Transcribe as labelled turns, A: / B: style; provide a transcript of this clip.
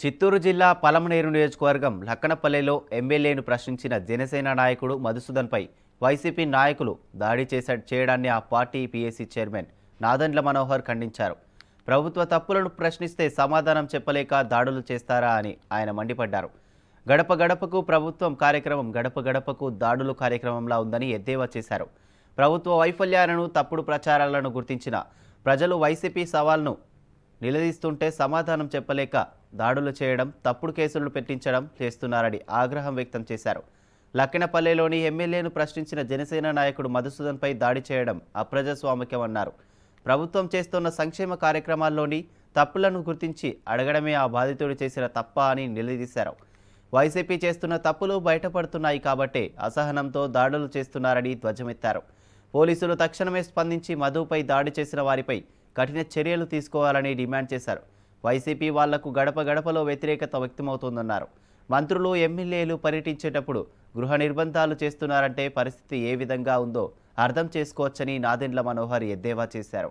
A: చిత్తూరు జిల్లా పలమనేరు నియోజకవర్గం లక్కనపల్లెలో ఎమ్మెల్యేను ప్రశ్నించిన జనసేన నాయకుడు మధుసూదన్పై వైసీపీ నాయకులు దాడి చేసా చేయడాన్ని ఆ party PAC chairman Nadendla Manohar ఖండించారు. ప్రభుత్వ తప్పులను ప్రశ్నిస్తే సమాధానం చెప్పలేక దాడులు చేస్తారా అని ఆయన మండిపడ్డారు. గడప గడపకు ప్రభుత్వం కార్యక్రమం గడప గడపకు దాడులు కార్యక్రమంలా ఉందని ఎద్దేవా చేశారు. ప్రభుత్వ వైఫల్యాలను తప్పుడు ప్రచారాలను గుర్తించిన ప్రజలు వైసీపీ సవాల్ను నిలదీస్తుంటే సమాధానం చెప్పలేక దాడులు చేయడం తప్పుడు కేసులు పెట్టించడం చేస్తున్నారని ఆగ్రహం వ్యక్తం చేశారు. లక్కినపల్లెలోని ఎమ్మెల్యేను ప్రశ్నించిన జనసేన నాయకుడు మధుసూదన్పై దాడి చేయడం అప్రజాస్వామికమన్నారు ప్రభుత్వం చేస్తున్న సంక్షేమ కార్యక్రమాల్లోని తప్పులను గుర్తించి అడగడమే ఆ బాధితుడు చేసిన తప్ప అని నిలదీశారు. వైసీపీ చేస్తున్న తప్పులు బయటపడుతున్నాయి కాబట్టే అసహనంతో దాడులు చేస్తున్నారని ధ్వజమెత్తారు. పోలీసులు తక్షణమే స్పందించి మధుపై దాడి చేసిన వారిపై కఠిన చర్యలు తీసుకోవాలని డిమాండ్ చేశారు. వైసీపీ వాళ్ళకు గడప గడపలో వ్యతిరేకత వ్యక్తమవుతోందన్నారు. మంత్రులు ఎమ్మెల్యేలు పర్యటించేటప్పుడు గృహ నిర్బంధాలు చేస్తున్నారంటే పరిస్థితి ఏ విధంగా ఉందో అర్థం చేసుకోవచ్చని నాదెండ్ల మనోహర్ ఎద్దేవా చేశారు.